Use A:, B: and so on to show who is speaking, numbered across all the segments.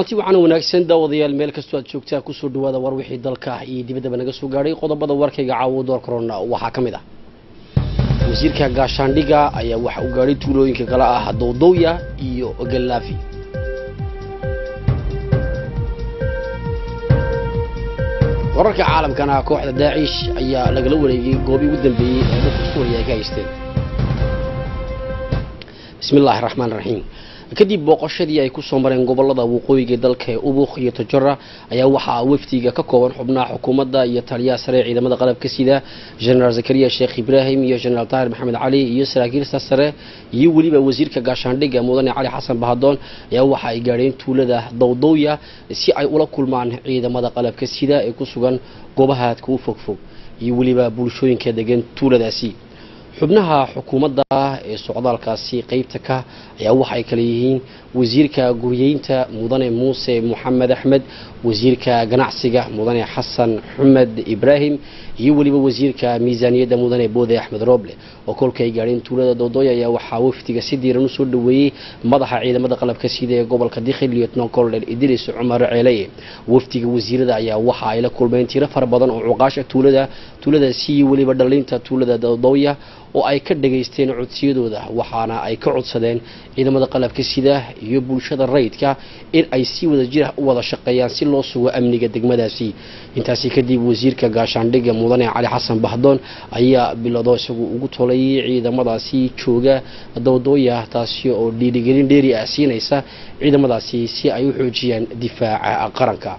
A: kulanti waxaana wanaagsan daawadayaal meel kastoo aad joogtaa kusoo dhawaada war wixii dalka iyo dibaddaba naga soo gaadhay qodobada warkayga caawo door korona waxaa ka mid ah wasiirka gaashaandhiga ayaa waxa uu gaadhay tuulooyinka kale ah dowdowya iyo galaafi wararka caalamkana kooxda daacish ayaa lagala wareegay goobii ugu dambeeyey ee dadka suuriya ay ka haysteen bismi illaahi raxmaan raxiim soo mareen gobolada waqooyiga dalka ee ubuk iyo tojora ayaa waxaa wafdiga ka kooban xubnaha xukuumadda iyo taliyaha sare ee ciidamada qalabka sida generaal zakariya sheekh ibraahim iyo generaal tahir maxamed cali iyo saraakiilta sare iyo weliba wasiirka gaashaandhigga mudane cali xasan bahadoon ayaa waxa ay gaadheen tuulada dowdowya si ay ula kulmaan ciidamada qalabka sida ee ku sugan goobaha aadka u fogfog iyo weliba bulshooyinka degan tuuladaasi xubnaha xukuumadda ee socdaalkaasi qeybta ka ayaa waxa ay kale yihiin wasiirka guryeynta mudane muuse moxamed axmed wasiirka ganacsiga mudane xasan xumed ibraahim iyo weliba wasiirka miisaaniyadda mudane boode axmed rooble. Oo kolka ay gaadheen tuulada doodooya ayaa waxaa wafdiga si diiran u soo dhaweeyey madaxa ciidamada qalabka sida ee gobolka dikhil lieutenant colonel idris cumar ceeleye wafdiga wasiirada ayaa waxa ay la kulmeen tiro fara badan oo cuqaasha tuulada tuuladaasi weliba dhalinta tuulada doodooya oo ay ka dhageysteen codsiyadooda waxaana ay ka codsadeen ciidamada qalabka sida iyo bulshada rayidka in ay si wada jir u wada shaqeeyaan si loo sugo amniga degmadaasi. Intaasi kadib wasiirka gaashaandhigga mudane cali xasan bahdoon ayaa bilado isagu ugu tolayay ciidamadaasi jooga dowdooya taasi oo dhiirigelin dheeri ah siinaysa ciidamadaasi si ay u xoojiyaan difaaca qaranka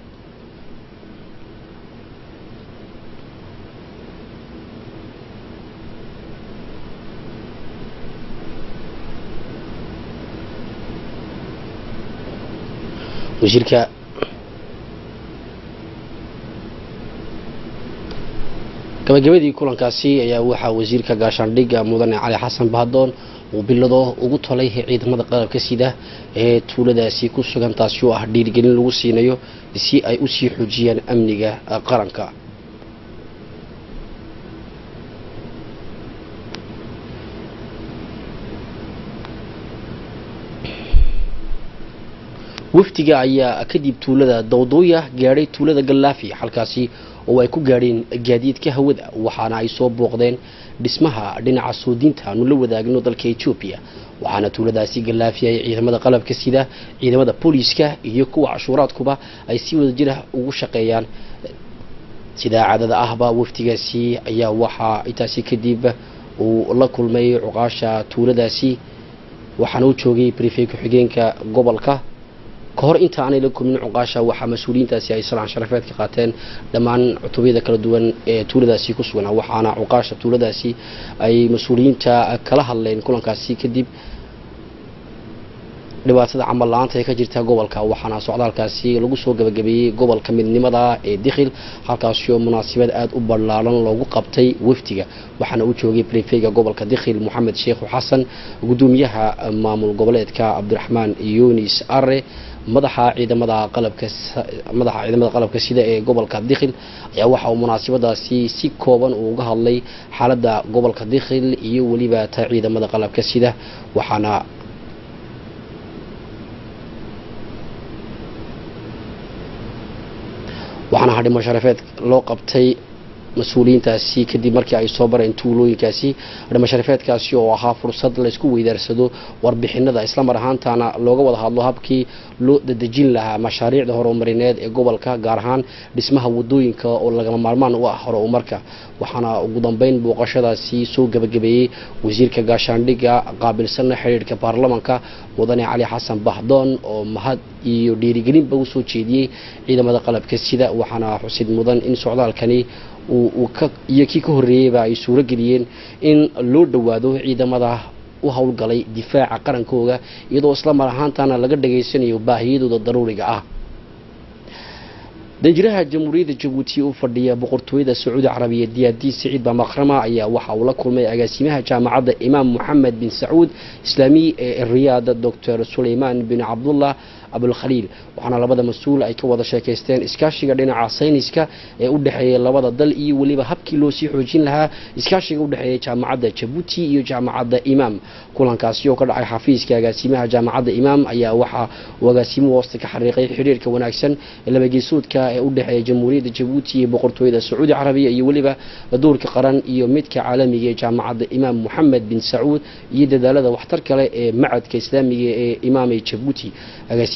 A: wasiirka. Gabagabadii kulankaasi ayaa waxaa wasiirka gaashaandhigga mudane cali xasan bahadoon uu bilado ugu tolay ciidamada qalabka sida ee tuuladaasi ku sugan taasi oo ah dhiirigelin lagu siinayo si ay u sii xoojiyaan amniga qaranka tuulada dowdooya gaadhay tuulada galaafi halkaasi oo ay ku gaadheen gaadiidka hawada waxaana ay soo booqdeen dhismaha dhinaca soodinta aanu la wadaagno dalka etoobiya waxaana tuuladaasi galaafi ay ciidamada qalabka sida ciidamada booliiska iyo kuwa cashuuraadkuba ay si wada jira ugu shaqeeyaan sidaa caadada ahba wafdigaasi ayaa waxaa intaasi kadib uu la kulmay cuqaasha tuuladaasi waxaana u joogay brifey ku-xigeenka gobolka ka hor inta aanay la kulmin cuqaasha waxaa mas'uuliyiintaasi ay salaan sharafeed ka qaateen dhammaan cutubiyada kala duwan ee tuuladaasi ku sugnaa waxaana cuqaasha tuuladaasi ay mas'uuliyiinta kala hadleen kulankaasi kadib dhibaatada camal la'aanta ee ka jirta gobolka. Waxaana socdaalkaasi lagu soo gabagabeeyey gobolka midnimada ee dikhil halkaasi oo munaasabad aada u ballaaran loogu qabtay wafdiga. Waxaana u joogay brefeyga gobolka dikhil moxamed sheekhu xasan gudoomiyaha maamul goboleedka cabdiraxmaan yunis are madaxa ciidamada qalabka madaxa ciidamada qalabka sida ee gobolka dikhil. Ayaa waxa uu munaasabadaasi si kooban uu uga hadlay xaaladda gobolka dikhil iyo weliba ta ciidamada qalabka sida. Waxaana waxaana hadhimo sharafeed loo qabtay mas'uuliyiintaasi kadib markii ay soo bareen tuulooyinkaasi hadhimo sharafeedkaasi oo ahaa fursad laysku weydaarsado warbixinada islamar ahaantana looga wada hadlo habkii loo dadejin lahaa mashaariicda horumarineed ee gobolka gaar ahaan dhismaha waddooyinka oo lagama maarmaan u ah horumarka waxaana ugu dambeyn booqashadaasi soo gabagabeeyey wasiirka gaashaandhigga qaabilsana xidhiidhka baarlamanka mudane cali xasan bahdoon oo mahad iyo dhiirigelinba u soo jeediyey ciidamada qalabka sida waxaana xusid mudan in socdaalkani iyo kii ka horreeyeyba ay suuro geliyeen in loo dhowaado ciidamada u howlgalay difaaca qarankooga iyadoo isla mar ahaantana laga dhageysanayo baahiyadooda daruuriga ah. Danjiraha jamhuuriyadda jabuuti u fadhiya boqortooyada sacuudi carabiya diyaadiin siciid bamakrama ayaa waxa uu la kulmay agaasimaha jaamacadda imaam moxamed bin sacuud islaami ee riyaad doctor suleymaan bin cabdullah abulkhaliil waxaana labada mas-uul ay ka wada sheekaysteen iskaashiga dhinaca sayniska ee u dhexeeya labada dal iyo weliba habkii loo sii xoojin lahaa iskaashiga u dhexeeya jaamacadda jabuuti iyo jaamacadda imaam kulankaasi oo ka dhacay xafiiska agaasimaha jaamacadda imaam ayaa waxaa uu agaasimuhu hoosta ka xariiqay xiriirka wanaagsan ee labageesoodka ee u dhexeeya jamhuuriyadda jabuuti iyo boqortooyada sacuudi carabiya iyo weliba duurka qaran iyo midka caalamiga ee jaamacadda imaam moxamed bin sacuud iyo dadaalada waxtar kale ee macadka islaamiga ee imaam ee jabuuti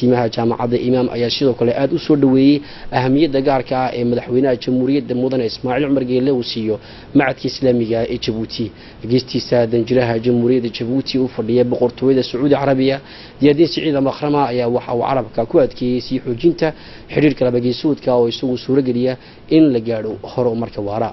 A: agaasimaha jaamacadda imaam ayaa sidoo kale aada u soo dhoweeyey ahamiyadda gaarka ah ee madaxweynaha jamhuuriyadda mudane ismaaciil cumar geelle uu siiyo macadka islaamiga ee jabuuti geestiisa danjiraha jamhuuriyadda jabuuti u fadhiya boqortooyada sacuudi carabiya diyaadiin siciid amakrama ayaa waxa uu carabka ku adkeeyey sii xoojinta xidhiirka labageesoodka oo isagu suurogeliya in la gaadho horumarka waara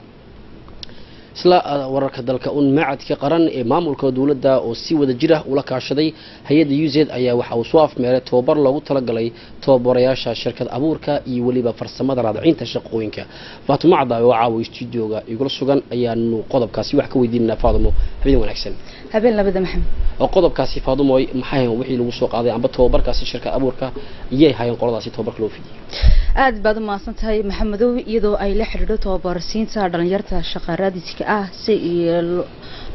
A: isla wararka dalka un macadka qaran ee maamulka dowladda oo si wada jir ah ula kaashaday hay'adda u z ayaa waxa uu soo afmeeray tobabar loogu talagalay tababarayaasha shirkad abuurka iyo weliba farsamada raadcinta shaqooyinka. Faatimo cadaawe oo caawa stuudioga igula sugan ayaanu qodobkaasi wax ka weydiinanaa faadumo. Habeen wanaagsan.
B: Habeen labada maxamed
A: oo qodobkaasi faadumoy maxay wixii lagu soo qaaday amba tababarkaasi shirkad abuurka iyay hayeen qoladaasi tababarka loo fidiyey?
B: Aada baad u mahadsan tahay maxamedow iyadoo ay la xidhiidho tababarsiinta dhalinyarta shaqaraadiska ah si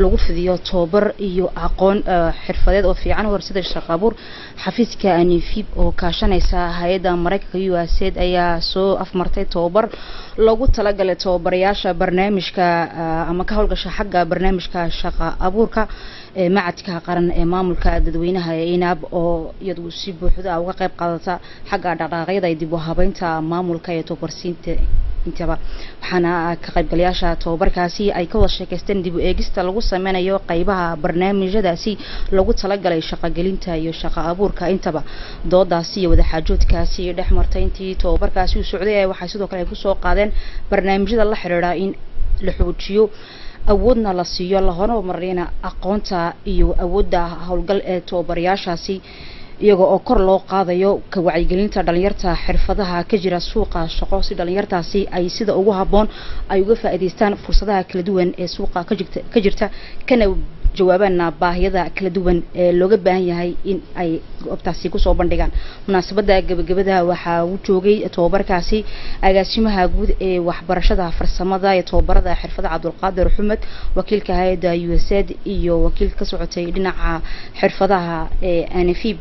B: lagu fidiyo tababar iyo aqoon xirfadeed oo fiican. War sida shaqo abuur xafiiska anifib oo kaashanaysa hay'adda maraykanka u s aid ayaa soo afmartay tababar loogu talagalay tababarayaasha barnaamijka ama ka howlgasha xagga barnaamijka shaqa abuurka ee macadka qaran ee maamulka dadweynaha ee inaab oo iyadu si buuxda uga qayb qaadata xagga dhaqdhaqaaqyada dib u habeynta maamulka ee tababarsiinta intaba. Waxaana ka qaybgalayaasha tababarkaasi ay ka wada sheekaysteen dib u eegista lagu sameynayo qeybaha barnaamijyadaasi lagu talagalay shaqogelinta iyo shaqo abuurka intaba doodaasi iyo wadaxaajoodkaasi dhex martay intii tababarkaasi uu socday waxay sidoo kale ay ku soo qaadeen barnaamijyada la xidhiidha in la xoojiyo awoodna la siiyo la horumarina aqoonta iyo awoodda howlgal ee tababarayaashaasi iyaga oo kor loo qaadayo ka wacyigelinta dhalinyarta xirfadaha ka jira suuqa shaqo si dhalinyartaasi ay sida ugu habboon ay uga faa'iidaystaan fursadaha kala duwan ee suuqa ka jirta kana jawaabaan baahiyada kala duwan ee looga baahan yahay in ay goobtaasi ku soo bandhigaan. Munaasabada gabagabada waxaa uu joogay tababarkaasi agaasimaha guud ee waxbarashada farsamada ee tababarada xirfada cabdulqaadir xumed wakiilka hay'adda u s aid iyo wakiil ka socotay dhinaca xirfadaha ee anafib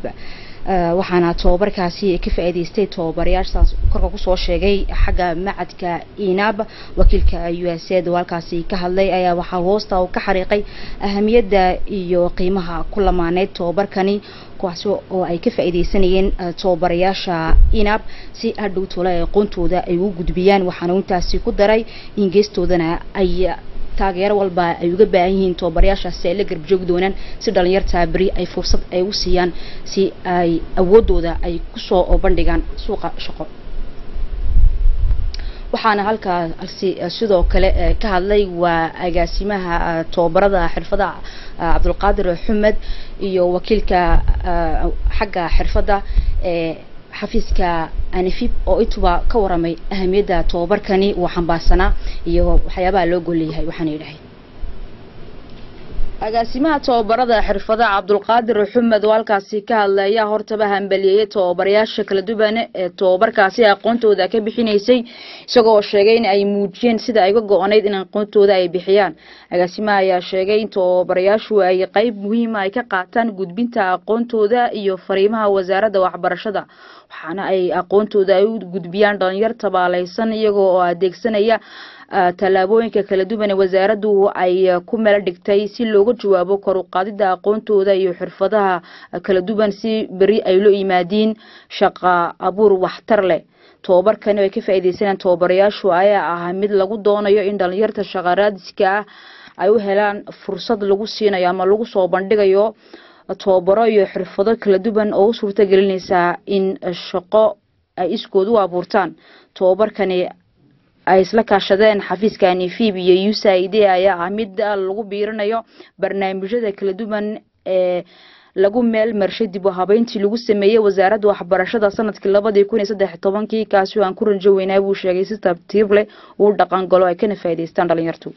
B: waxaana tababarkaasi ka faa'iidaystay tababarayaashaas korka kusoo sheegay xagga macadka inaab wakiilka u s aid oo halkaasi ka hadlay ayaa waxaa hoosta uu ka xariiqay ahamiyadda iyo qiimaha ku lamaaneyd tababarkani kuwaasi oo ay ka faa'iidaysanayeen tababarayaasha inaab si hadhow tole aqoontooda ay u gudbiyaan waxaana intaasi ku daray in geestoodana ay taageero walba ay uga baahan yihiin tababarayaashaasi ay la garab joogi doonaan si dhalinyarta beri ay fursad ay u siiyaan si ay awoodooda ay ku soo bandhigaan suuqa shaqo. Waxaana halkaasi sidoo kale ka hadlay waa agaasimaha tababarada xirfada cabdulqaadir xumed iyo wakiilka xagga xirfadda ee xafiiska anifib oo intuba ka waramay ahamiyadda tababarkani uu xambaarsanaa iyo waxyaabaha loo golleeyahay waxaana yidhahay. Agaasimaha tababarada xirfadaha cabdulqaadir xumed oo halkaasi ka hadlay ayaa hortaba hambaliyeeyay tababarayaasha kala duwan ee tababarkaasi aqoontooda ka bixinaysay isagoo sheegay in ay muujiyeen sida ay uga go-onayd in aqoontooda ay bixiyaan. Agaasimaha ayaa sheegay in tababarayaashu ay qeyb muhiima ay ka qaataan gudbinta aqoontooda iyo fariimaha wasaaradda waxbarashada waxaana ay aqoontooda ay u gudbiyaan dhalinyar tabaalaysan iyagoo oo adeegsanaya tallaabooyinka kala duwan ee wasaaraddu ay ku meel dhigtay si looga jawaabo kor u qaadida aqoontooda iyo xirfadaha kala duwan si beri ay loo yimaadiin shaqa abuur waxtar leh. Tababarkani ay ka faa'iidaysanayaan tababarayaashu ayaa ahaa mid lagu doonayo in dhalinyarta shaqaraadiska ah ay u helaan fursad lagu siinayo ama lagu soo bandhigayo tababaro iyo xirfado kala duwan oo u suurta gelinaysaa in shaqo ay iskood u abuurtaan. Tababarkani ay isla kaashadeen xafiiska nifib iyo usaid ayaa ah mid lagu biirinayo barnaamijyada kala duwan ee lagu meel marshay dib u habeyntii lagu sameeyey wasaaradda waxbarashada sannadkii labadii kun iyo saddex tobankii kaasi oo aan ku rajo buu sheegay si tartiib leh uu dhaqan galo ay kana faa'iidaystaan dhalinyartu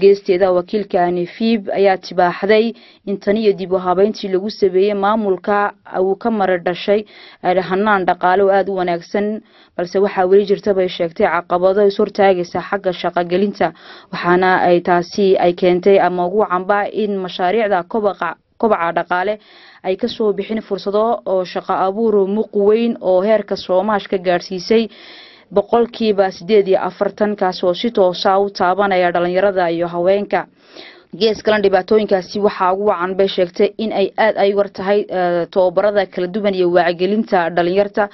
B: geesteeda wakiilka anifib ayaa tibaaxday in iyo dib u habeyntii lagu sameeyey maamulka uu ka mara dhashay hanaan dhaqaale oo aada u wanaagsan balse waxaa weli jirta bay sheegtay caqabado is hortaagaysa xagga shaqogelinta waxaana ay taasi ay keentay ama ugu camba in mashaariicda kobaqa kobaca dhaqaale ay ka soo bixin fursado oo shaqo abuur muq weyn oo heerka soomaash ka gaadhsiisay boqolkiiba sideed iyo afartan kaas oo si toosa u taabanaya dhalinyarada iyo haweenka. Gees kalan dhibaatooyinkaasi waxaa ugu wacan bay sheegtay in ay aada ay war tahay tababarada kala duwan iyo waacigelinta dhalinyarta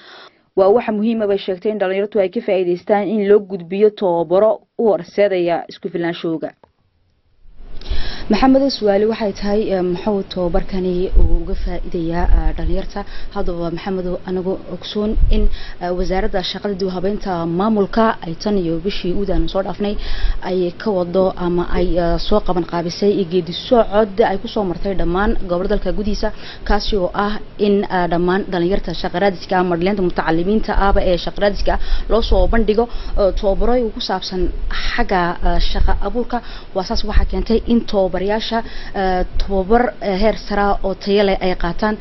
B: waa waxa muhiima bay sheegtay in dhalinyartu ay ka faa'iidaystaan in loo gudbiyo tababaro u horseedaya isku filaanshooga maxamed suwaali waxay tahay muxuu tababarkani uu uga faa'iidayaa dhalinyarta? Haddaba maxamedo anagu ogsoon in wasaaradda shaqada dib habeynta maamulka ay tan iyo bishii udan soo dhaafnay ay ka wado ama ay soo qaban qaabisay geedi ay ku soo martay dhammaan gobol dalka gudihiisa kaasi oo ah in dhammaan dhalinyarta shaqaraadiska ama dhalinyarta mutacalimiinta ahba ee shaqaraadiska loo soo bandhigo tababaro ku saabsan xagga shaqa abuurka. Waa saas waxaa keentay in tababarayaasha tababar heer saraa oo tayo leh ay qaataan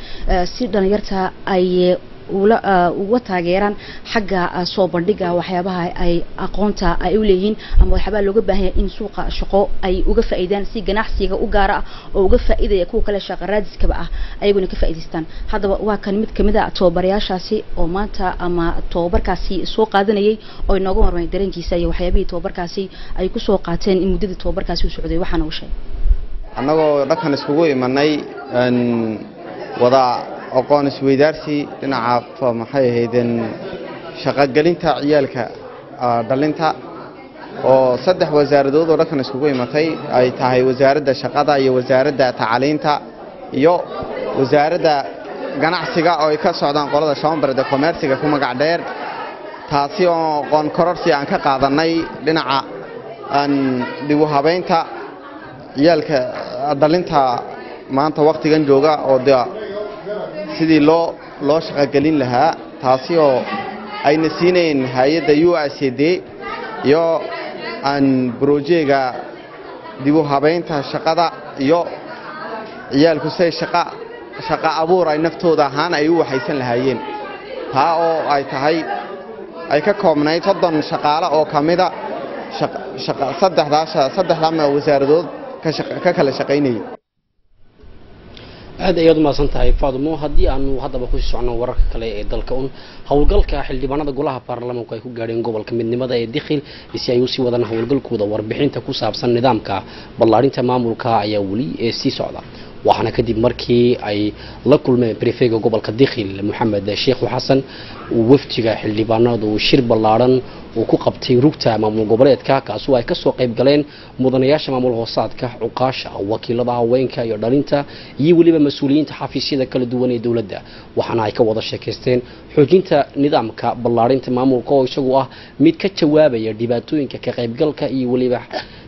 B: si dhalinyarta ay uga taageeraan xagga soo bandhiga waxyaabaha ay aqoonta ay u leeyihiin ama waxyaabaha looga baahan in suuqa shaqo ay uga faa'iidaan si ganacsiga u gaara ah oo uga faa'iidaya kuwa kale shaqa raadiskaba ah ayaguna ka faa'iidaystaan haddaba waa kan mid kamid a tababarayaashaasi oo maanta ama tababarkaasi soo qaadanayay oo inooga warmay dareenkiisa iyo waxyaabihii tababarkaasi ay kusoo qaateen in muddadii tababarkaasi u socday waxaana u sheegay
C: annagoo dhankan iskugu imanay wada aqoon isweydaarsi dhinaca maxay ahaydeen shaqogelinta ciyaalka dhalinta oo saddex wasaaradood oo dhankan iskugu imatay ay tahay wasaaradda shaqada iyo wasaaradda tacaliinta iyo wasaaradda ganacsiga oo ay ka socdaan qolada shombarda commerciga ku magac dheer. Taasi oo aqoon kororsi aan ka qaadanay dhinaca dib habaynta ciyaalka dhalinta maanta wakhtigan jooga oo de sidii loo loo shaqogelin lahaa taasi oo ayna siinayeen hay'adda u s d iyo aan brojega dib u habaynta shaqada iyo ciyaalku say shaqo abuur ay naftooda ahaan ay u waxaysan lahaayeen. Taa oo ay tahay ay ka koobnayd soddon shaqaale oo ka mida saddexdaa wasaaradood shaqaynayay
A: aad ayaad umahadsan tahay faadmo haddii aanu haddaba kusii socno wararka kale ee dalka un howlgalka xildhibaanada golaha baarlamaanku ay ku gaadheen gobolka midnimada ee dikhil si ay usii wadaan howlgalkooda warbixinta ku saabsan nidaamka ballaadhinta maamulka ayaa weli ee sii socda waxaana kadib markii ay la kulmeen brefega gobolka dikhil moxamed sheekhu xasan wafdiga xildhibaanadu shir ballaadhan uu ku qabtay rugta maamul goboleedka kaasoo ay ka soo qayb galeen mudanayaasha maamul hoosaadka cuqaasha wakiilada haweenka iyo dhalinta iyo weliba mas'uuliyiinta xafiisyada kala duwan ee dowladda. Waxaana ay ka wada sheekaysteen xoojinta nidaamka ballaadhinta maamulka oo isagu ah mid ka jawaabaya dhibaatooyinka ka qaybgalka iyo weliba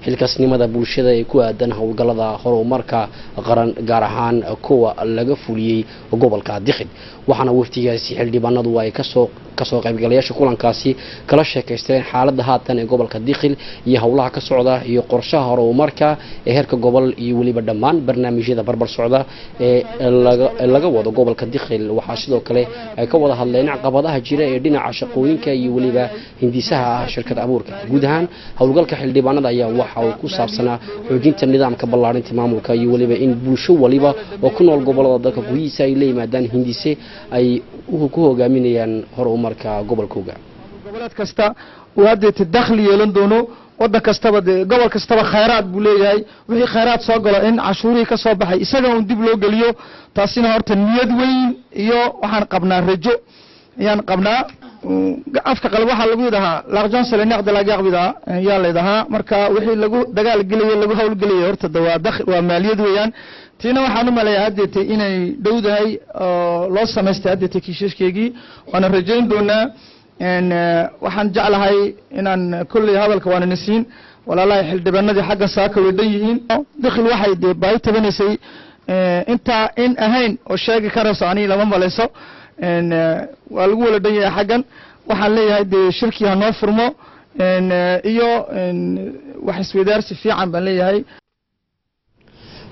A: xilkaasnimada bulshada ee ku aadan howlgallada horumarka qaran gaar ahaan kuwa laga fuliyey gobolka dikhid waxaana wafdigaasi xildhibaanadu ay ka soo ka soo qaybgalayaasha kulankaasi kala sheekaysteen xaaladda haatan ee gobolka dikhil iyo howlaha ka socda iyo qorshaha horumarka ee heerka gobol iyo weliba dhammaan barnaamijyada barbar socda ee laga wado gobolka dikhil waxaa sidoo kale ay ka wada hadleen caqabadaha jira ee dhinaca shaqooyinka iyo weliba hindisaha ah shirkad abuurka. Guud ahaan howlgalka xildhibaanada ayaa waxa uu ku saabsanaa xoojinta nidaamka ballaarinta maamulka iyo weliba in bulsho waliba oo ku nool gobollada dalka gudihiisa ay la yimaadaan hindise ay ku hogaaminayaan horumarka gobolkooga.
D: Goboleed kasta uu haddeeta dakhli yeelan doono waddan kastaba dee gobol kastaba khayraad buu leeyahay. Wixii khayraad soo galo in cashuurihii ka soo baxay isaga un dib loo geliyo taasina horta niyad weyn iyo waxaan qabnaa rajo ayaan qabnaa afka qalb waxaa lagu yidhahaa nerf de la guerre bida yaa la yidhahaa marka wixii lagu dagaal gelayo lagu hawl gelayo horta waa dakh waa maaliyad weeyaan. Tiina waxaan u maleeyaa haddeetay inay dhowdahay oo loo samaystay haddeetay kiishashkeygii waana rajayn doonaa waxaan jeclahay inaan kolley hadalka waana nasiin walaalahay xildhibaanadii xaggan saaka way dhan yihiin. Dikhil waxay dee baahi tabanaysay intaa in ahayn oo sheegi karayso aniga lama malayso waa lagu wala dhan yahay xaggan. Waxaan leeyahay dee shirkii ha noo furmo. Eh, iyo wax isweydaarsi fiican baan leeyahay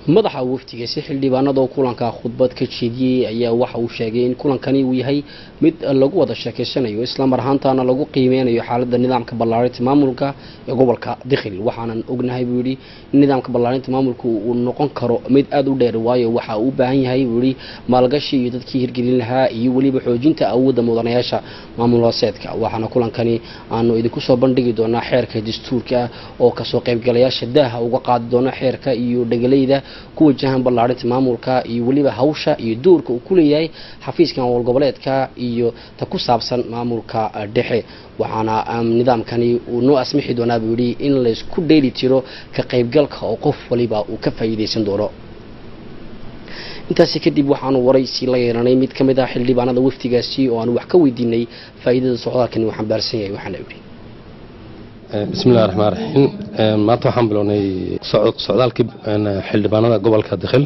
A: madaxa wafdigaasi xildhibaanada oo kulanka khudbad ka jeediyey ayaa waxa uu sheegay in kulankani uu yahay mid lagu wada sheekeysanayo islamar ahaantaana lagu qiimeynayo xaalada nidaamka ballaarinta maamulka ee gobolka dikhil. Waxaanan ognahay buu yidhi in nidaamka ballaarinta maamulka uu noqon karo mid aada u dheer waayo waxa uu u baahan yahay buu yidhi maalgashi iyo dadkii hirgelin lahaa iyo weliba xoojinta awoodda mudanayaasha maamul hooseedka waxaana kulankani aanu idinku soo bandhigi doonaa xeerka dastuurka oo ka soo qaybgalayaasha daaha uga qaadi doona xeerka iyo dhegalayda ku wajahan ballaarinta maamulka iyo weliba hawsha iyo doorka uu ku leeyahay xafiiska maamul goboleedka iyo ta ku saabsan maamulka dhexe. Waxaana um, nidaamkani uu noo asmixi doonaa buu yidhi in laysku dheeli tiro ka qaybgalka oo qof waliba uu ka faa'iidaysan doono. Intaasi kadib waxaanu waraysi la yeelanay mid ka mid ah xildhibaanada wafdigaasi oo aanu wax ka weydiinay faa'iidada socdaalkani uu xambaarsan yahay waxaana yidhi
E: bismi illahi raxmaan raxiim maanta waxaan bilownay soc- socdaalkii xildhibaanada gobolka dakhil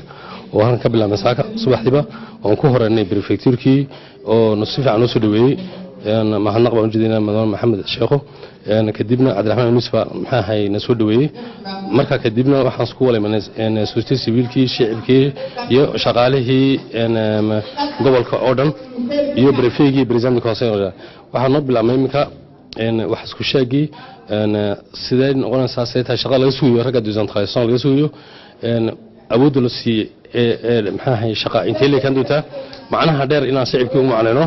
E: oo halkan ka bilaabnay saaka subaxdiiba. Oon ku horeynay brefectuurkii oo si fiican noo soo dhaweeyey mahadnaq baan u jeedinaa maxamed sheekho. Kadibna cabdiraxmaan yunusufa maxaa ahay soo dhaweeyey marka kadibna waxaan isku walamanay society civiilkii shicibkii iyo shaqaalihii gobolka oo dhan iyo brefegii presidentk conseil waxaa noo bilaabnay iminka wax isku sidee noqonaysaa laga sugayo ragga decentralisation laga sugayo een, awoodda la siiyey ee ee maxaa ahay shaqa intee leekan doontaa macnaha dheer inaan shicibkii u macnayno.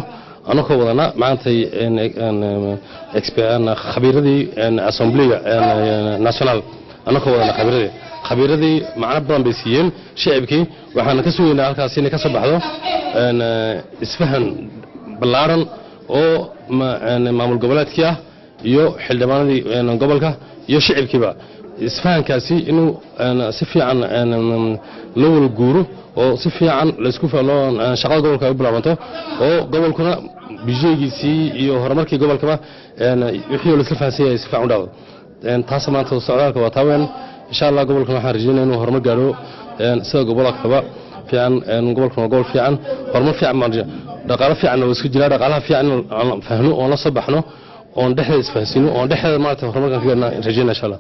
E: Anakoo wadana maantay khabiiradii assemblyga national. Anakoo wadana khabiiradii. Khabiiradii macno badan bay siiyeen. Shicibkii waxaana ka sugaynaa halkaas inay ka soo baxdo. Isfahan ballaaran oo maamul goboleedkii ah iyo xildhibaanadii gobolka iyo shicibkiiba. Isfahankaasi inuu si fiican loo wada oo si fiican shaqada gobolka ay u bilaabanto oo gobolkuna bijeegiisii iyo horumarkii gobolkaba wixii laisla fahansan yahay si fiican u dhacdo. Een, taas maanta socdaalka waa taawen insha allah gobolkan waxaan rajeynaya inuu horumar gaadho sida gobolka kaba fiican gobolkan waa gobol fiican horumar fiican baan rajeynaya. Dhaqaalo fiican waa isku jiraa dhaqaalaha fiican in fahno oon la soo baxno oon dhexdeeda isfahansino oon dhexdeeda maarata horumarkan ka gaadhna rajeynaya insha allah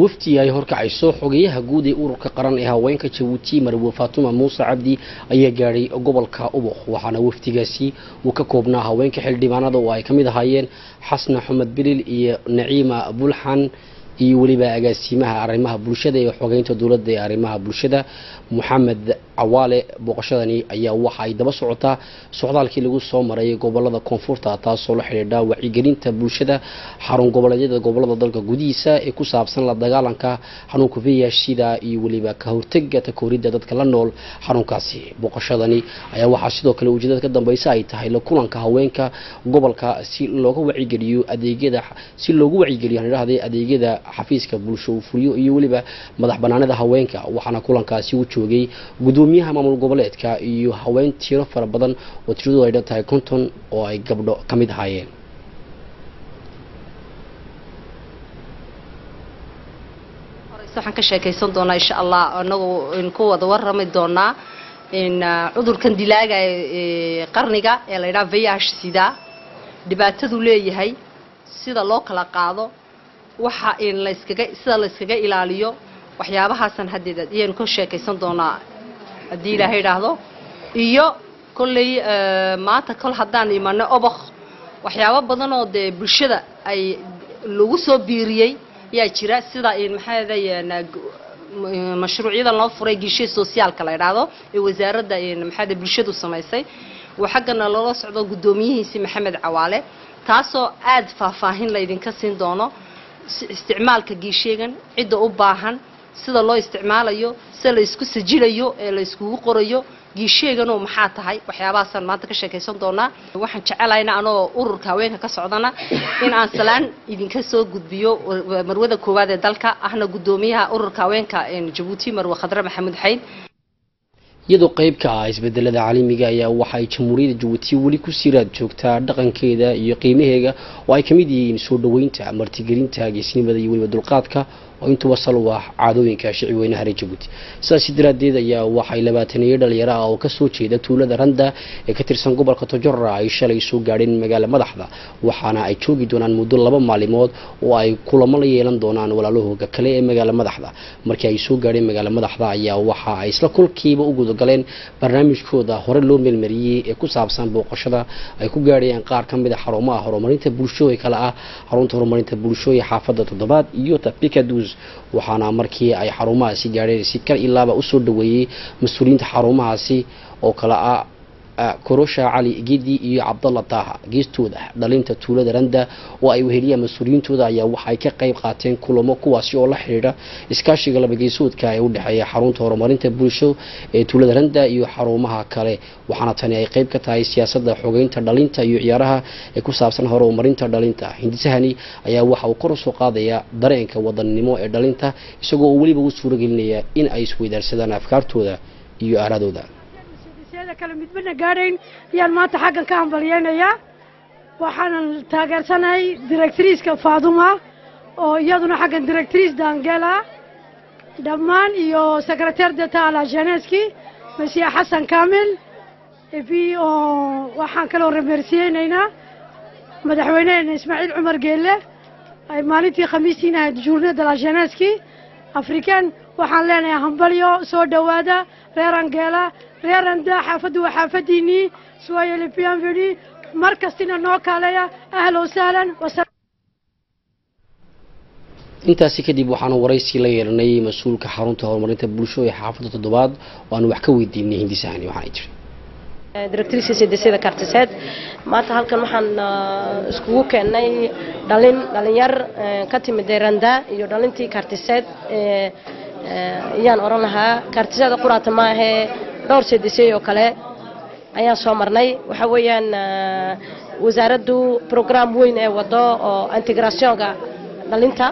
A: wafdi ay horkacayso xogeyaha guud ee ururka qaran ee haweenka jabuuti marwe faatuma muuse cabdi ayaa gaadhay gobolka ubuq waxaana wafdigaasi uu ka koobnaa haweenka xildhibaanada oo ay ka mid ahaayeen xasna xumed bilil iyo naciima bulxan iyo weliba agaasimaha arrimaha bulshada ee xogeynta dowladda ee arrimaha bulshada. Moxamed cawaale booqashadani ayaa waxa ay daba socotaa socdaalkii lagu soo maray gobollada koonfurta taasoo la xidhiidha wacyigelinta bulshada xarun goboleedyada gobollada dalka gudihiisa ee ku saabsan la dagaalanka xanuunka viyashida iyo weliba ka hortega takooridda dadka la nool xarunkaasi booqashadani ayaa waxaa sidoo kale ujeedada ka dambeysa ay tahay la kulanka haweenka gobolka si looga wacyigeliyo adeegyada si loogu wacyigeliyo adeegyada xafiiska bulsho uu fuliyo iyo weliba madax banaanida haweenka waxaana kulankaasi u joogay gudoomiyaha maamul goboleedka iyo haween tiro fara badan oo tiradoodu ay dhan tahay konton oo ay gabdho ka mid ahaayeen.
F: Waxaan ka sheekaysan doonaa insha allah anagoo ku wada warrami doonaa ah, cudurkan dilaaga qarniga ee la yidhaha vih sida dhibaatadu leeyahay sida loo kala qaado waxa in layskaga sida layskaga ilaaliyo waxyaabahaasaan haddeed iyaynu ka sheekaysan doonaa. Haddii ilaahay idhaahdo. Iyo kolley eh, maanta kol haddaan imanay obok waxyaabo badan oo dee bulshada ay lagu soo biiriyey yaa jira sida in maxaadayeen mashruucyadan loo furay gishe sosiaalka la idhaahdo ee wasaaradda maxaada bulshadu samaysay. Uu xaggana loola socdo guddoomiyihiisi maxamed cawaale taasoo aad faahfaahin laydinka siin doono isticmaalka giisheegan cidda u baahan sida loo isticmaalayo sida la isku sajilayo ee la iskugu qorayo giisheeganoo maxaa tahay? Waxyaabahaasaan maanta ka sheekaysan doonaa. Waxaan jecelahayna anoo ururka haweenka ka socdana in aan salaan idinka soo gudbiyo wa- marwada koowaad ee dalka ahna guddoomiyaha ururka haweenka een jabuuti marwe khadre maxamuud xayd
A: iyadoo qayb ka ah isbedelada caalamiga ayaa waxay jamhuuriyadda jabuuti weli ku siraad joogtaa dhaqankeeda iyo qiimaheega oo ay ka mid yihiin soo dhoweynta martigelinta geesnimada iyo weliba dulqaadka oo sal u ah caadooyinka shicib weynaha reer jabuuti sidaasi daraaddeed ayaa waxay labaataniyo dhalinyaro ah oo ka soo jeeda tuulada randa ee ka tirsan gobolka tojora ay shalay soo gaadheen magaala madaxda waxaana ay joogi doonaan muddo laba maalimood oo ay kulamo la yeelan doonaan walaalahooga kale ee magaala madaxda. Markii ay soo gaadheen magaala madaxda ayaa waxa ay isla kulkiiba u gudagaleen barnaamijkooda hore loo meelmariyey ee ku saabsan booqashada ay ku gaadhayaan qaar ka mid a xarumaha horumarinta bulsho ee kale ah xarunta horumarinta bulsho ee xaafadda toddobaad iyo waxaana markii ay xarumahaasi gaadheen si kal ilaaba u soo dhaweeyey mas'uuliyiinta xarumahaasi oo kale ah korosha cali gidi iyo cabdalla taaha geestooda dhalinta tuulada randa oo ay weheliyaan mas'uuliyiintooda ayaa waxa ay ka qayb qaateen kulamo kuwaasi oo la xidhiidha iskaashiga labageesoodka ee u dhexeeya xarunta horumarinta bulsho ee tuulada randa iyo xarumaha kale waxaana tani ay qayb ka tahay siyaasadda xogeynta dhalinta iyo ciyaaraha ee ku saabsan horumarinta dhalinta hindisahani ayaa waxa uu kor u soo qaadaya dareenka wadannimo ee dhalinta isagoo weliba u suuragelinaya in ay isweydaarsadaan afkaartooda iyo كلام
G: يتبنى قارين. يا ما تحقق الكام بليانة يا. وحنا التاجر سنة ديركتريس كفادومة أو يدنا حق ديركتريس دانجلا دمان يو سكرتير دتا على جانسكي مسيا حسن كامل. في أو وحنا كلو ريمرسينا هنا مدحوينين إسماعيل عمر قيلة. أي مالتي خميسين هاد دلا جانسكي أفريكان waxaan leenahay hambalyo soo dhowaada reer angela reer anda xaafaddu waa xaafadiinii soyele bienvenu mar kastina noo kaaleya ahla wasahlan
A: intaasi kadib waxaanu waraysi la yeelanay mas'uulka xarunta horumarinta bulsho ee xaafadda toddobaad oo aanu wax ka weydiinay hindisahani waxaana jiri
H: directriiska cdcda kartiseed maanta halkan waxaan iskugu keennay dhalin dhalinyar ka timid randa iyo dhalintii kartiseed ayaan oran lahaa kartiseeda quraata maahee dhowr cdc oo kale ayaan soo marnay. Waxa weeyaan wasaaraddu program weyn ee wado oo integrationka dhalinta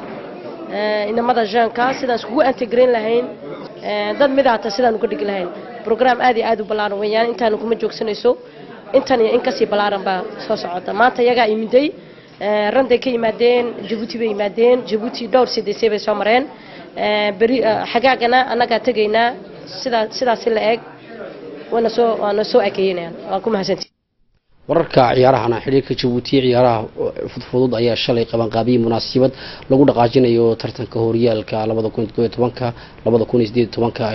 H: inamada jeanka sidaan iskugu integrayn lahayn dad midaata sidaan uga dhigi lahayn. Program aad iyo aad u ballaaran weeyaan intaanu kuma joogsanayso. Intan iyo in ka sii ballaaran baa soo socota. Maanta iyagaa imiday randay ka yimaadeen jabuuti bay yimaadeen jabuuti dhowr cdc bay soo mareen xagaagana annagaa tegaynaa sidaa sidaasi la eg. Waana soo ekeeynayaan waan ku mahadsantii
A: wararka ciyaarahana xidhiirka jabuuti ciyaaraha fudfudud ayaa shalay qabanqaabiyey munaasabad lagu dhaqaajinayo tartanka horyaalka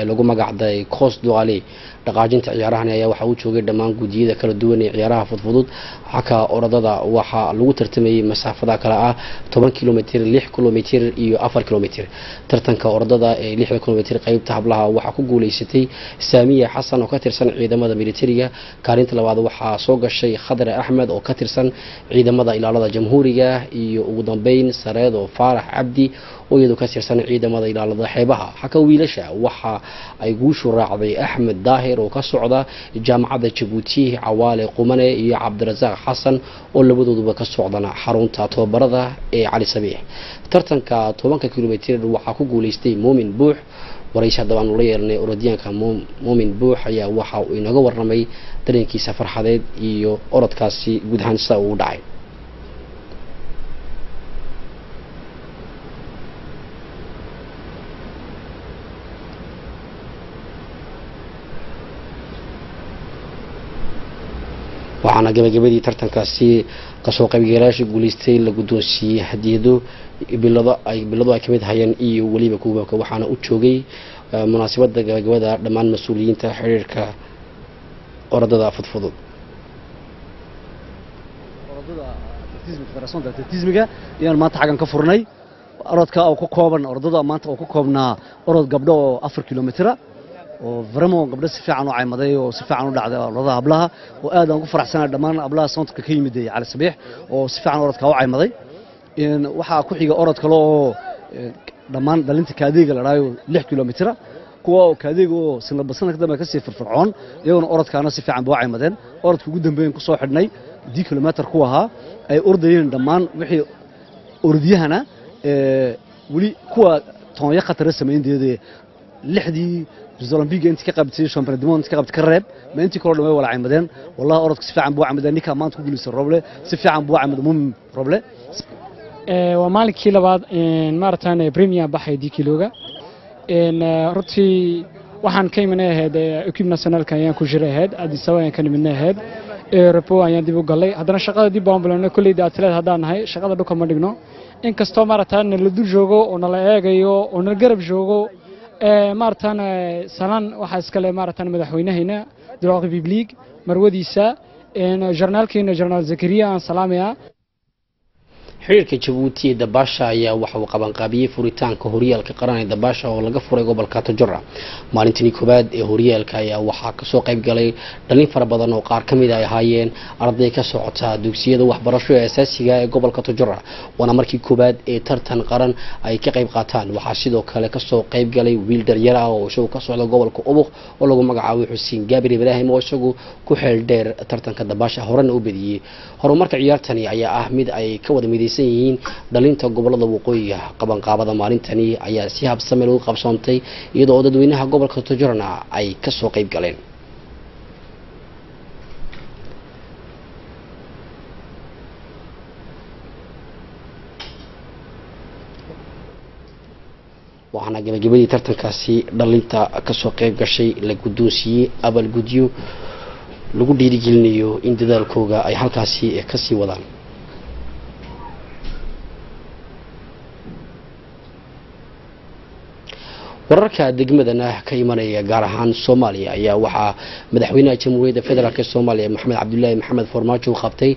A: ee lagu magacday coos duale dhaqaajinta ciyaarahani ayaa waxaa u joogay dhammaan guddiyada kala duwan ee ciyaaraha fudfudud. Xaka orodada waxaa lagu tartamayey masaafada kale ah toban kilomitr lix kilomitr iyo afar kilomitr tartanka orodada ee lixda kilomitr qeybta hablaha waxaa ku guuleysatay saamiya xasan oo ka tirsan ciidamada militariga. Kaalinta labaad waxaa soo gashay khadre axmed oo ka tirsan ciidamada ilaalada jamhuuriga iyo ugu dambeyn sareedo faarax cabdi oo iyadu ka tirsan ciidamada ilaalada xeebaha. Xaka wiilasha waxa ay guushu raacday axmed daahir oo ka socda jaamacadda jabuuti cawaale qumane iyo cabdirasaaq xasan oo labadooduba ka socdana xarunta tobabarada ee cali sabiix. Tartanka tobanka kilomitr waxaa ku guuleystay muumin buux waraysi haddaba aanu la yeelanay orodyaanka muumin buux ayaa waxa uu inaga warramay dareenkiisa farxadeed iyo orodkaasi guud ahaan sida uu dhacay. Waxaana gabagabadii tartankaasi ka soo qaybgalayaasha guuleystay la guddoonsiiyey hadiyado bilado ay bilado ay ka mid hayeen iyo weliba kuwabka waxaana u joogay munaasabada gabagabada dhammaan mas'uuliyiinta xiriirka orodada fudfudud.
I: Tismiga ayaan maanta xaggan ka furnay. Orodka oo ka kooban orodada maanta oo ka koobnaa orod gabdho oo afar kilomitira oo vramo gabdho si fiican u caymaday oo si fiican u dhacday orodada hablaha oo aad aan ku faraxsanahay dhammaan hablaha soontka ka yimid cali sabiix oo si fiican orodka u caymaday waxaa ku xiga orod kale oo dhammaan dhalinta kaadiga la dhaayo lix kilomitira kuwa kaadiga oo sanadba sanadka dambe ka sii firfircoon iyaguna orodkaana si fiican ba u caymadeen orodka ugu dambeyn ku xidhnay dii kilomitr ku ahaa ay ordayeen dhammaan wixii orodyahana weli kuwa toonyo khatara samaynteeda lixdii jus olympiga intii ka qabtay monde intii ka qabtay ka reeb ma intii kale dhan way wala caymadeen wallahi orodka si fiican buu caymadeen ninka maanta ku guulaysan roble si fiican buu caymaday mumim roble
J: waa maalinkii labaad maaratan premier baxay dikilooga runtii waxaan ka imanay ahayd equipe nationalka ayaan ku jiray ahayd addis ababa ayaan ka niminay ahayd. Repo ayaan dib u galay haddana shaqada dib baan bilownay kolleyda atleed haddaan nahay shaqada dhulka ma dhigno. Inkastoo maaratan nala dul joogo oo nala eegayo oo nala garab joogo maaratan salaan waxaa iskale maaratan madaxweynahayna la republique marwadiisa. Jarnaalkeena jarnaal zakariya aan salaamaya
A: xiriirka jabuuti ee dabaasha ayaa waxa uu qabanqaabiyey furitaanka horyaalka qaran ee dabaasha oo laga furay gobolka tojora maalintanii koowaad ee horyaalka ayaa waxaa ka soo qayb galay dhalin fara badan oo qaar ka mid ay ahaayeen arday ka socota dugsiyada waxbarasho ee asaasiga ee gobolka tojora waana markii koowaad ee tartan qaran ay ka qayb qaataan. Waxaa sidoo kale ka soo qayb galay wiil daryar ah oo isagu ka socda gobolka ubuk oo lagu magacaabay xuseen gaabir ibraahim oo isagu ku xeel dheer tartanka dabaasha horena u bediyey horumarka ciyaartani ayaa ah mid ay ka wada midaysan yihiin dhalinta gobollada waqooyiga qabanqaabada maalintani ayaa si habsame lagu qabsoontay iyadoo dadweynaha gobolka tojorana ay ka soo qayb galeen. Waxaana gabagabadii tartankaasi dhalinta ka soo qayb gashay la guddoonsiiyey abaalgudyo lagu dhiirigelinayo in dadaalkooga ay halkaasi ka sii wadaan ayaa waxaa madaxweynaha jamhuuriyadda federaalk soomaaliya maxamed cabdulaahi maxamed farmaajo u qabtay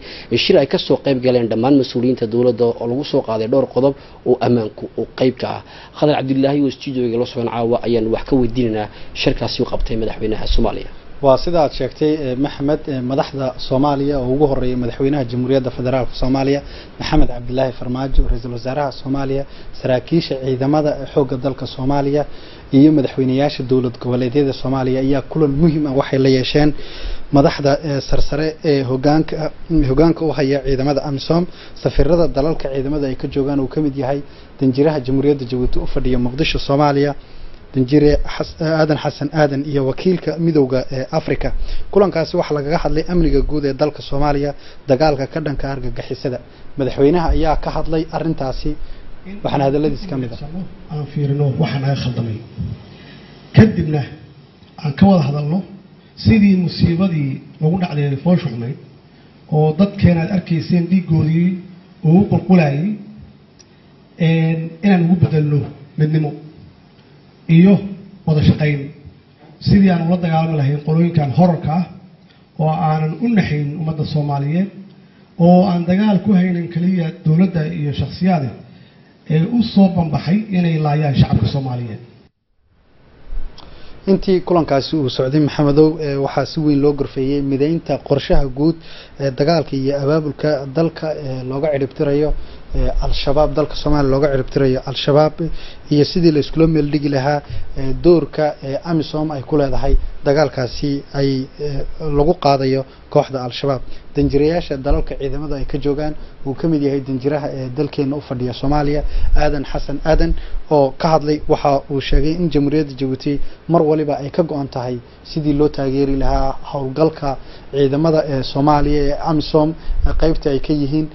A: shir ay kasoo qayb galeen dhammaan mas-uuliyiinta dowladda oo lagu soo qaaday dhowr qodob oo ammaanku u qayb ka ah khadar cabdilaahi oo stuudioga la sugan caawa ayaan wax ka weydiinaynaa shirkaasi u qabtay madaxweynaha soomaaliya
K: waa sida aad sheegtay maxmed madaxda soomaaliya oo ugu horeeyay madaxweynaha jamhuuriyadda federaalk soomaaliya maxamed cabdilaahi farmaajo ra'iisul wasaaraha soomaaliya saraakiisha ciidamada xoogga dalka soomaaliya iyo madaxweynayaasha dowlad goboleedyada soomaaliya ayaa kulan muhiim ah waxay la yeesheen madaxda sarsare ee hogaanka hogaanka u haya ciidamada amisom. Safiirada dalalka ciidamada ay ka joogaan uu ka mid yahay danjiraha jamhuuriyadda jabuuti u fadhiya muqdisho soomaaliya danjire aadan xasan aadan iyo wakiilka midowda ee africa kulankaasi waxaa lagaga hadlay amniga guud ee dalka soomaaliya dagaalka ka dhanka argagixisada. Madaxweynaha ayaa ka hadlay arintaasi waxaana hadaladiis ka mid ah.
L: Aan fiirino waxaa naga khaldamay. Kadibna aan ka wada hadalno sidii musiibadii lagu dhacday fool xumayd oo dadkeena aad arkayseen dhiigoodii ugu qulqulayay inaan ugu bedelno midnimo iyo wada shaqayn. Sidii aan ula dagaalami lahayn qolooyinkan horarka ah oo aanan u naxayn ummadda soomaaliyeed oo aan dagaal ku haynin keliya dowladda iyo shakhsiyaade ee u soo banbaxay inay laayaan shacabka soomaaliyeed.
K: Intii kulankaasi uu socday maxamedow waxaa si weyn loo gorfeeyey mideynta qorshaha guud ee dagaalka iyo abaabulka dalka ee looga ciribtirayo al-shabaab dalka soomaaliya looga ciribtirayo al-shabaab iyo sidii la iskula meeldhigi lahaa doorka amisom ay ku leedahay dagaalkaasi ay lagu qaadayo kooxda al-shabaab. Danjirayaasha dalalka ciidamada ay ka joogaan uu ka mid yahay danjiraha ee dalkeena u fadhiya soomaaliya aadan xasan aadan oo ka hadlay waxa uu sheegay in jamhuuriyadda jabuuti mar waliba ay ka go-an tahay sidii loo taageeri lahaa howlgalka ciidamada ee soomaaliya ee amisom qeybta ay ka yihiin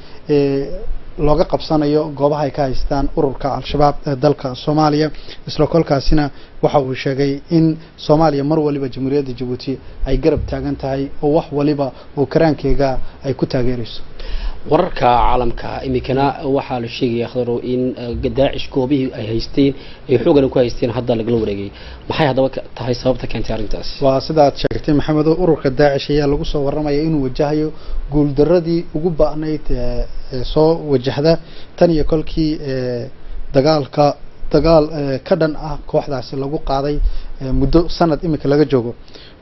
K: looga qabsanayo goobaha ay ka haystaan ururka al-shabaab ee dalka soomaaliya isla kolkaasina waxa uu sheegay in soomaaliya mar waliba jamhuuriyadda jabuuti ay garab taagan tahay oo wax waliba oo karaankeega ay ku taageerayso
A: wararka caalamka iminkana waxaa la sheegaya khadaro in daacish goobihii ay haysteen ay xoogana ku haysteen hadda lagala wareegay. Maxay haddaba tahay sababta keentay arrintaas?
K: Waa sidaad sheegtay maxamedo ururka daacish ayaa lagu soo waramaya inuu wajahayo guuldaradii ugu ba-nayd ee soo wajahda tan iyo kolkii dagaalka dagaal ka dhan ah kooxdaasi lagu qaaday muddo sanad iminka laga joogo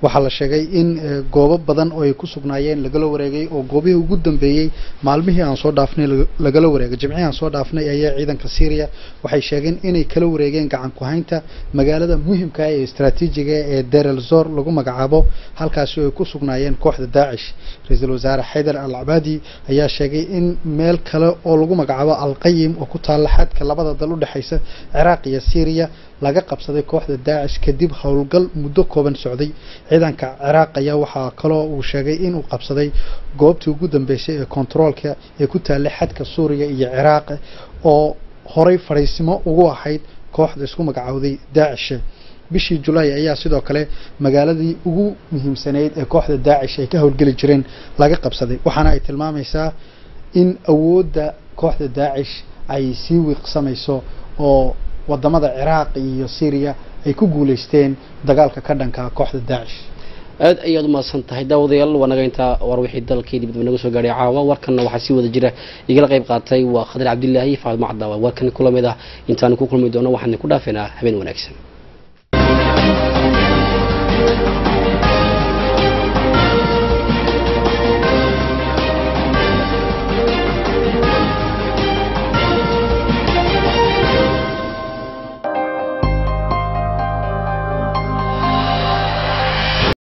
K: waxaa la sheegay in eh, goobo badan oo ay ku sugnaayeen lagala wareegay oo goobihii ugu dambeeyey maalmihii aan soo dhaafnay laga- lagala wareegay jimcihii aan soo dhaafnay ayaa ciidanka syria. Waxay sheegeen inay kala wareegeen gacan ku haynta magaalada muhimka ah ee istaraatiijiga ah ee deir el zor lagu magacaabo halkaasi oo ay ku sugnaayeen kooxda daacish ra'iisul wasaare xaydar al cabaadi ayaa sheegay in meel kale oo lagu magacaabo alqayim oo ku taalla xadka labada dal u dhexaysa ciraaq iyo syria laga qabsaday kooxda daacish kadib howlgal muddo kooban socday. Ciidanka ciraaq ayaa waxaa kaloo uu sheegay inuu qabsaday goobtii ugu dambeysay ee kontaroolka ee ku taallay xadka suuriya iyo ciraaq oo horay fadhiisimo ugu ahayd kooxda isku magacaawday daacish bishii julaay ayaa sidoo kale magaaladii ugu muhiimsanayd ee kooxda daacish ay ka howlgeli jireen laga qabsaday waxaana ay tilmaamaysaa in awoodda kooxda daacish ay sii wiiqsamayso oo wadamada ciraaq iyo syria ay ku guuleysteen dagaalka ka dhanka kooxda daacish
A: aad ayaad umahadsan tahay daawadayaal waa naga intaa war wixii dalkii dibadba naga soo gaadhay caawa warkanna waxaa sii wada jira igala qayb qaatay waa khadir cabdilaahi faadmo cadaawa warkan kula mid ah intaanu ku kulmi doono waxaan ku dhaafeynaa habeen wanaagsan